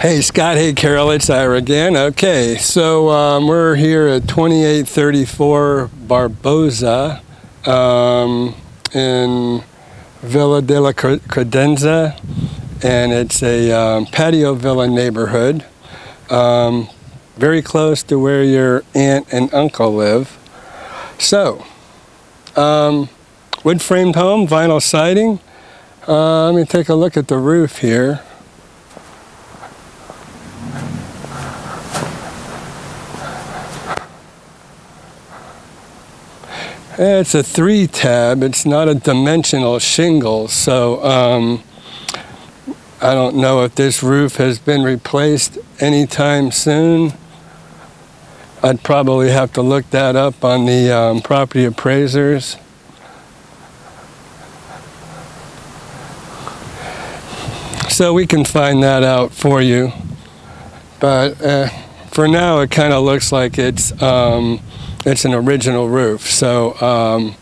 Hey Scott, hey Carol, it's Ira again. Okay, so um, we're here at 2834 Barboza um, in Villa de la Credenza, and it's a um, patio villa neighborhood, um, very close to where your aunt and uncle live. So, um, wood framed home, vinyl siding. Uh, let me take a look at the roof here. It's a three tab, it's not a dimensional shingle, so um, I don't know if this roof has been replaced anytime soon. I'd probably have to look that up on the um, property appraisers. So we can find that out for you. But uh, for now, it kind of looks like it's um, it's an original roof. So um,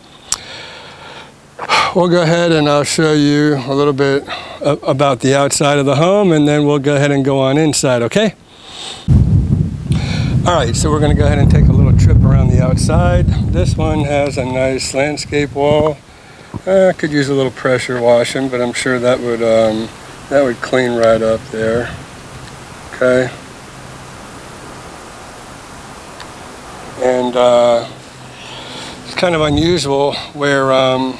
we'll go ahead and I'll show you a little bit about the outside of the home and then we'll go ahead and go on inside, okay? All right, so we're gonna go ahead and take a little trip around the outside. This one has a nice landscape wall. Uh, could use a little pressure washing, but I'm sure that would um, that would clean right up there. Okay. And uh, it's kind of unusual where um,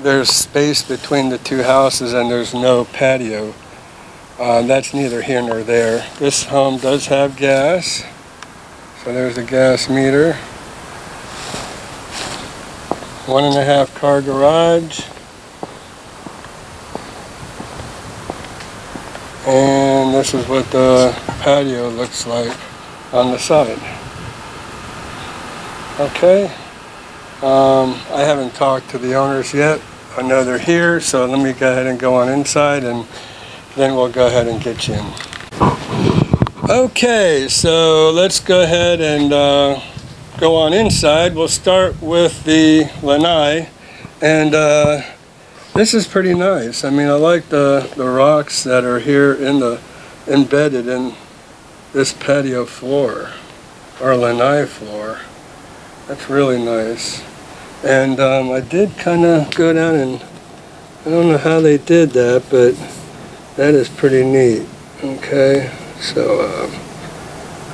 there's space between the two houses and there's no patio. Uh, that's neither here nor there. This home does have gas, so there's a gas meter. One and a half car garage. And this is what the patio looks like on the side. Okay. Um, I haven't talked to the owners yet. I know they're here, so let me go ahead and go on inside and then we'll go ahead and get you in. Okay, so let's go ahead and uh, go on inside. We'll start with the lanai and uh, this is pretty nice. I mean, I like the, the rocks that are here in the embedded in this patio floor, or lanai floor. That's really nice. And um, I did kind of go down and, I don't know how they did that, but that is pretty neat. Okay, so um,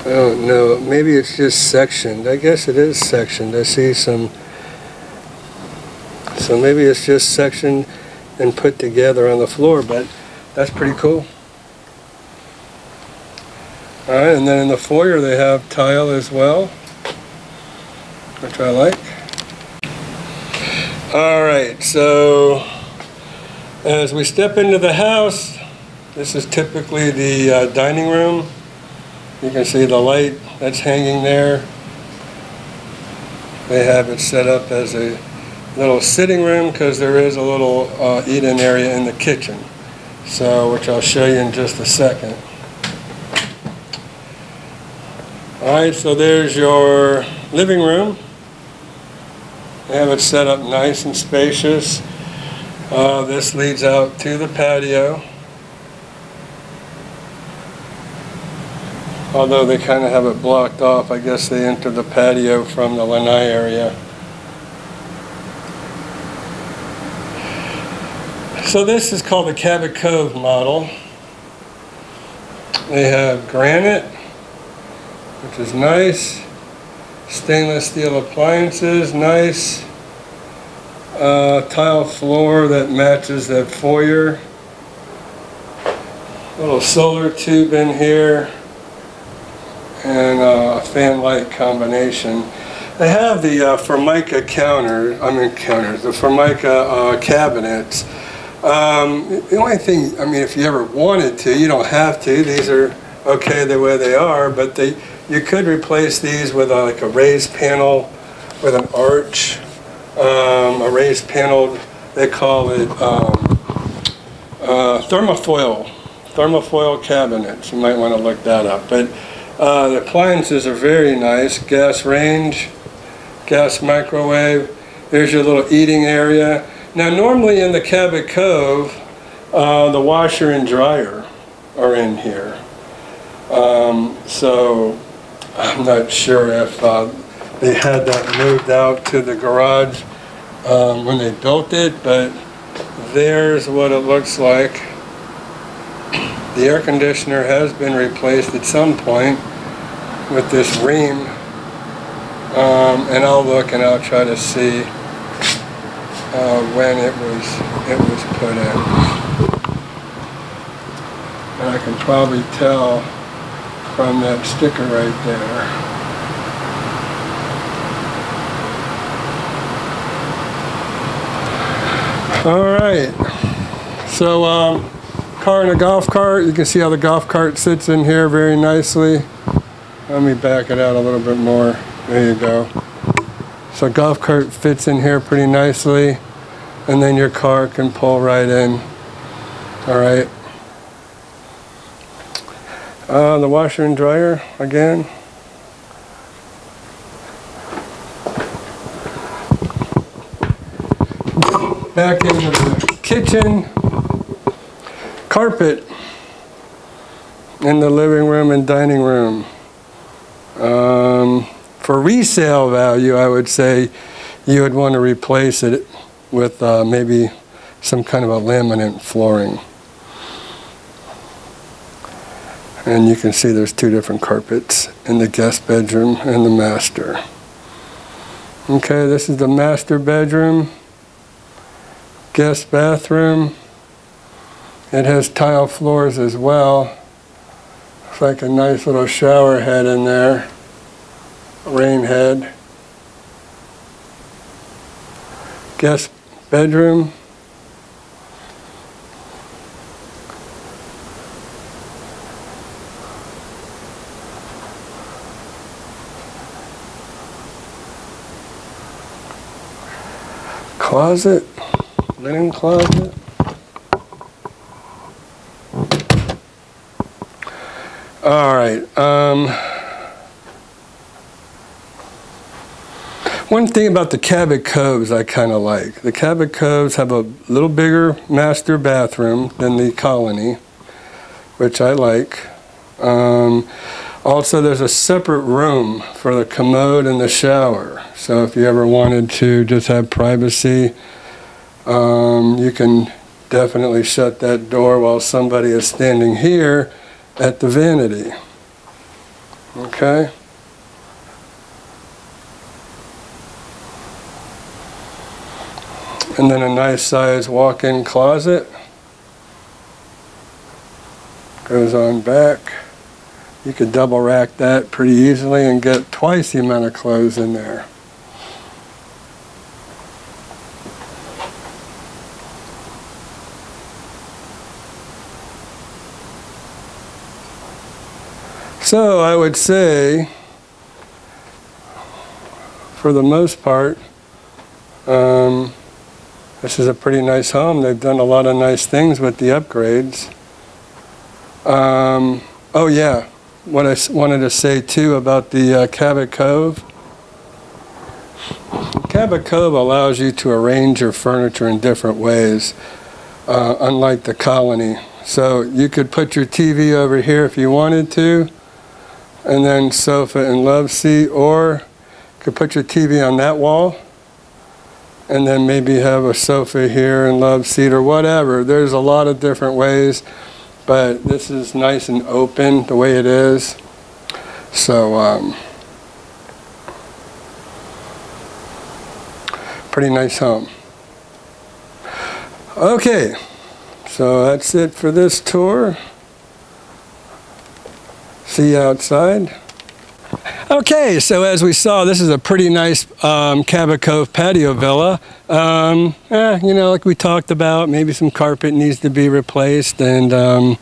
I don't know. Maybe it's just sectioned. I guess it is sectioned. I see some. So maybe it's just sectioned and put together on the floor, but that's pretty cool. All right, and then in the foyer they have tile as well, which I like. All right, so as we step into the house, this is typically the uh, dining room. You can see the light that's hanging there. They have it set up as a little sitting room because there is a little uh, eat-in area in the kitchen. So, which I'll show you in just a second. All right, so there's your living room. They have it set up nice and spacious. Uh, this leads out to the patio. Although they kind of have it blocked off, I guess they enter the patio from the lanai area. So this is called the Cabot Cove model. They have granite which is nice. Stainless steel appliances, nice. Uh, tile floor that matches that foyer. Little solar tube in here and uh, a fan light combination. They have the uh, Formica counter, I mean counters, the Formica uh, cabinets. Um, the only thing, I mean, if you ever wanted to, you don't have to. These are okay the way they are, but they you could replace these with a, like a raised panel with an arch, um, a raised panel, they call it um, uh, thermofoil, thermofoil cabinets. You might want to look that up. But uh, the appliances are very nice. Gas range, gas microwave. There's your little eating area. Now normally in the Cabot Cove, uh, the washer and dryer are in here. Um, so I'm not sure if uh, they had that moved out to the garage um, when they built it, but there's what it looks like. The air conditioner has been replaced at some point with this Rheem. Um, and I'll look and I'll try to see uh, when it was it was put in. And I can probably tell from that sticker right there. All right. So, um, car and a golf cart. You can see how the golf cart sits in here very nicely. Let me back it out a little bit more. There you go. So golf cart fits in here pretty nicely. And then your car can pull right in. All right. Uh, the washer and dryer again. back into the kitchen. Carpet in the living room and dining room. Um, for resale value, I would say you would want to replace it with uh, maybe some kind of a laminate flooring. And you can see there's two different carpets in the guest bedroom and the master. Okay, this is the master bedroom guest bathroom. It has tile floors as well. It's like a nice little shower head in there, rain head. Guest bedroom. Closet linen closet. All right. Um, one thing about the Cabot Coves I kind of like. The Cabot Coves have a little bigger master bathroom than the Colony, which I like. Um, also, there's a separate room for the commode and the shower. So if you ever wanted to just have privacy, um, you can definitely shut that door while somebody is standing here at the vanity. Okay? And then a nice size walk-in closet. Goes on back. You could double rack that pretty easily and get twice the amount of clothes in there. So I would say, for the most part, um, this is a pretty nice home. They've done a lot of nice things with the upgrades. Um, oh yeah, what I wanted to say too about the uh, Cabot Cove. Cabot Cove allows you to arrange your furniture in different ways, uh, unlike the colony. So you could put your TV over here if you wanted to, and then sofa and love seat, or you could put your TV on that wall, and then maybe have a sofa here and love seat or whatever. There's a lot of different ways, but this is nice and open the way it is. So, um, pretty nice home. Okay, so that's it for this tour. See you outside. Okay, so as we saw, this is a pretty nice um, Cabot Cove patio villa. Um, eh, you know, like we talked about, maybe some carpet needs to be replaced, and um,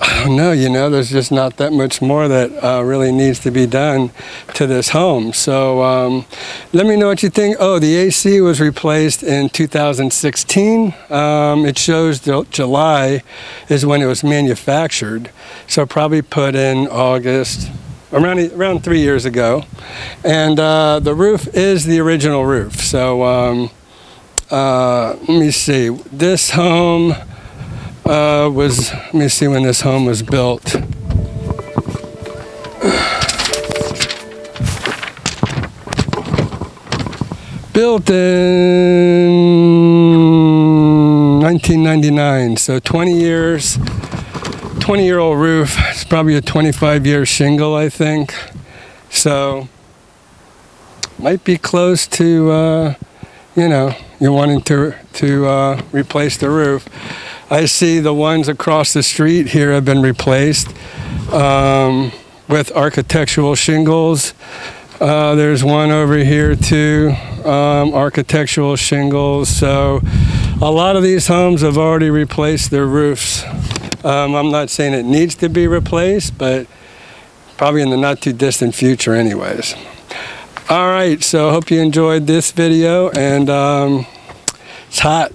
I don't know, you know, there's just not that much more that uh, really needs to be done to this home. So um, let me know what you think. Oh, the AC was replaced in 2016. Um, it shows July is when it was manufactured. So probably put in August, around, around three years ago. And uh, the roof is the original roof. So um, uh, let me see, this home, uh, was, let me see when this home was built. Built in 1999, so 20 years, 20 year old roof. It's probably a 25 year shingle, I think. So, might be close to, uh, you know, you're wanting to, to uh, replace the roof. I see the ones across the street here have been replaced um, with architectural shingles. Uh, there's one over here too, um, architectural shingles. So a lot of these homes have already replaced their roofs. Um, I'm not saying it needs to be replaced, but probably in the not too distant future anyways. All right, so I hope you enjoyed this video and um, it's hot.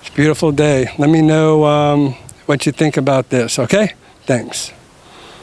It's beautiful day. Let me know um, what you think about this, okay? Thanks.